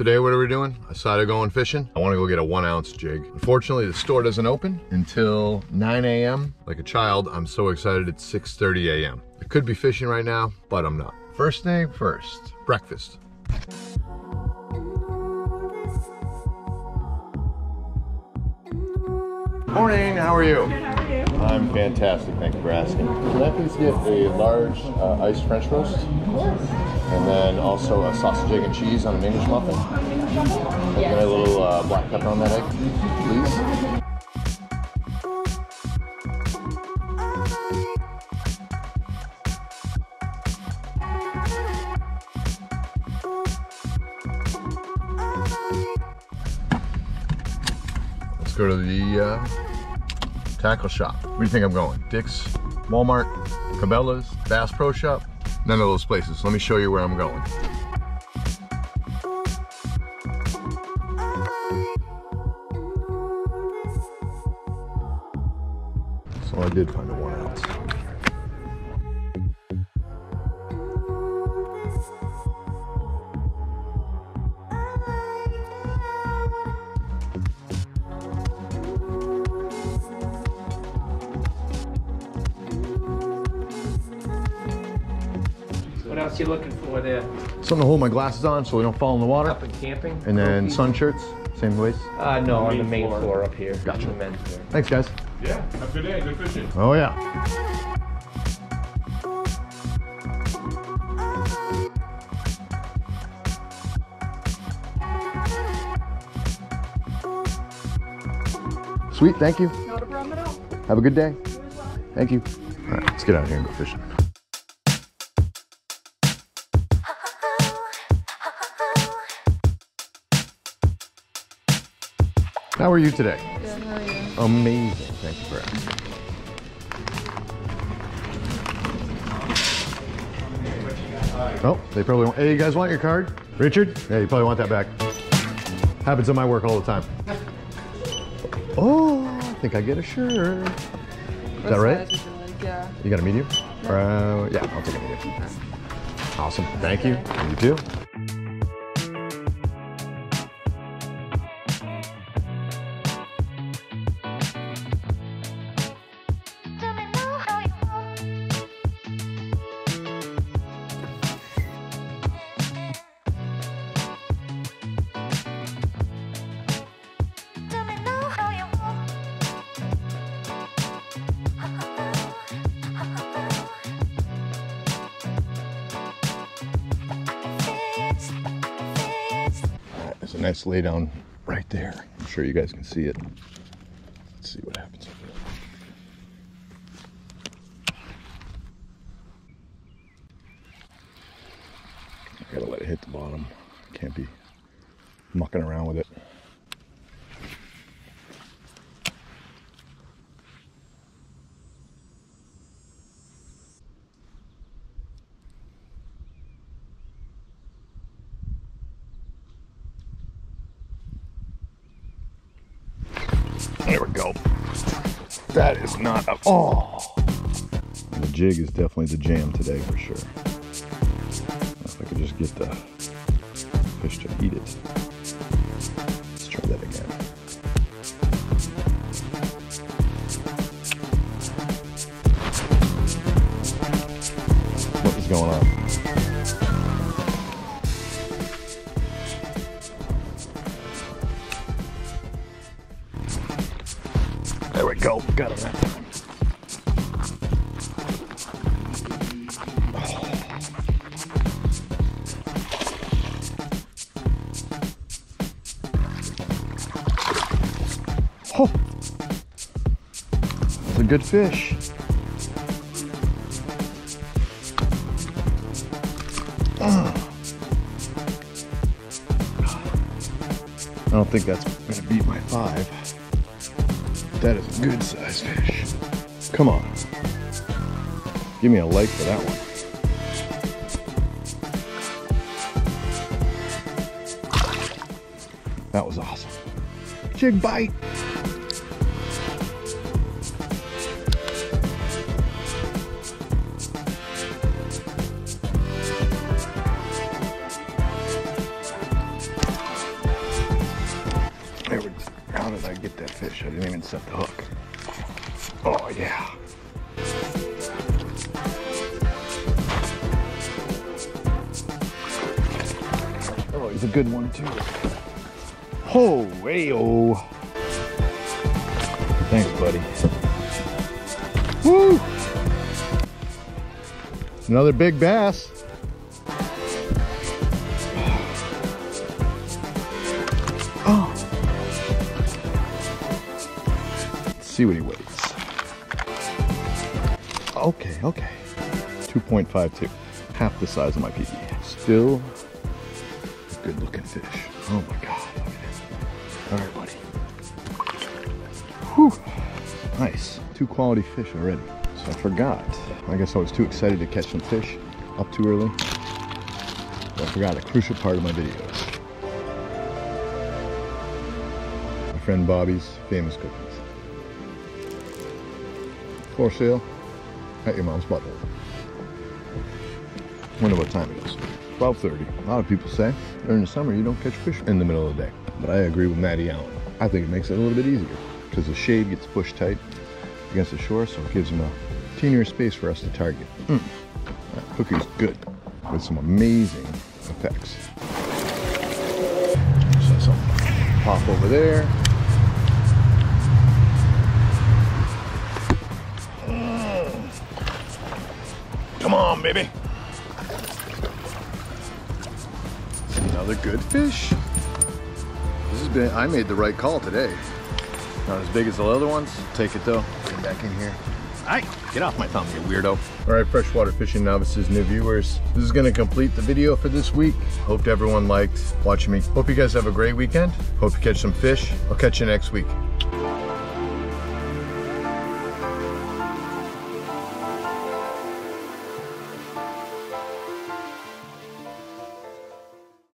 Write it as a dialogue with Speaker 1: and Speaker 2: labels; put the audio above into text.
Speaker 1: Today, what are we doing? Aside of going fishing, I wanna go get a one ounce jig. Unfortunately, the store doesn't open until 9 a.m. Like a child, I'm so excited it's 6.30 a.m. I could be fishing right now, but I'm not. First thing first, breakfast. Morning, how are you? I'm fantastic, thank you for asking. Can I please get a large uh, iced French roast? And then also a sausage, egg, and cheese on an English muffin? And a little uh, black pepper on that egg, please? Let's go to the uh, tackle shop. Where do you think I'm going? Dick's, Walmart, Cabela's, Bass Pro Shop? None of those places. Let me show you where I'm going. So I did find a one ounce.
Speaker 2: Else you looking for there?
Speaker 1: Something to hold my glasses on so they don't fall in the water.
Speaker 2: Up and camping?
Speaker 1: And then
Speaker 2: Cookies?
Speaker 1: sun shirts, same place.
Speaker 2: Uh, no, on the
Speaker 3: Main
Speaker 2: main
Speaker 3: floor.
Speaker 2: floor up here.
Speaker 1: Gotcha.
Speaker 2: The men's floor.
Speaker 1: Thanks, guys.
Speaker 3: Yeah, have a good day. Good fishing.
Speaker 1: Oh, yeah. Sweet, thank you.
Speaker 4: Not a problem at all.
Speaker 1: Have a good day.
Speaker 4: You as well.
Speaker 1: Thank you. All right, let's get out of here and go fishing. How are you today?
Speaker 4: Good, how are you?
Speaker 1: Amazing. Thank you for asking. Oh, they probably want, hey, you guys want your card? Richard? Yeah, you probably want that back. Happens in my work all the time. Oh, I think I get a shirt. Is that right?
Speaker 4: Yeah.
Speaker 1: You got a medium? Uh, yeah, I'll take a medium. Awesome. Thank you. You too. Nice lay down right there. I'm sure you guys can see it. Let's see what happens. gotta let it hit the bottom. Can't be mucking around with it. There we go. That is not a. Oh! The jig is definitely the jam today for sure. If I could just get the fish to eat it. Let's try that again. There we go. Got him. Oh. It's a good fish. Ah. I don't think that's gonna beat my five. That is a good sized fish. Come on. Give me a like for that one. That was awesome. Jig bite. Didn't even set the hook. Oh yeah. Oh, he's a good one too. Oh, hey oh. Thanks, buddy. Woo! Another big bass. See what he weighs. Okay, okay. 2.52. Half the size of my PB. Still a good looking fish. Oh my god, look at it. All right, buddy. Whew. Nice. Two quality fish already. So I forgot. I guess I was too excited to catch some fish up too early. But I forgot a crucial part of my videos. My friend Bobby's famous cookies. For sale at your mom's butthole. Wonder what time it is. 12.30. A lot of people say during the summer you don't catch fish in the middle of the day. But I agree with Matty Allen. I think it makes it a little bit easier because the shade gets pushed tight against the shore so it gives them a teenier space for us to target. Mm. That good with some amazing effects. So some pop over there. Baby. Another good fish. This has been, I made the right call today. Not as big as the other ones. Take it though. Get back in here. Alright, get off my thumb, you weirdo. Alright, freshwater fishing novices, new viewers. This is gonna complete the video for this week. Hope everyone liked watching me. Hope you guys have a great weekend. Hope you catch some fish. I'll catch you next week.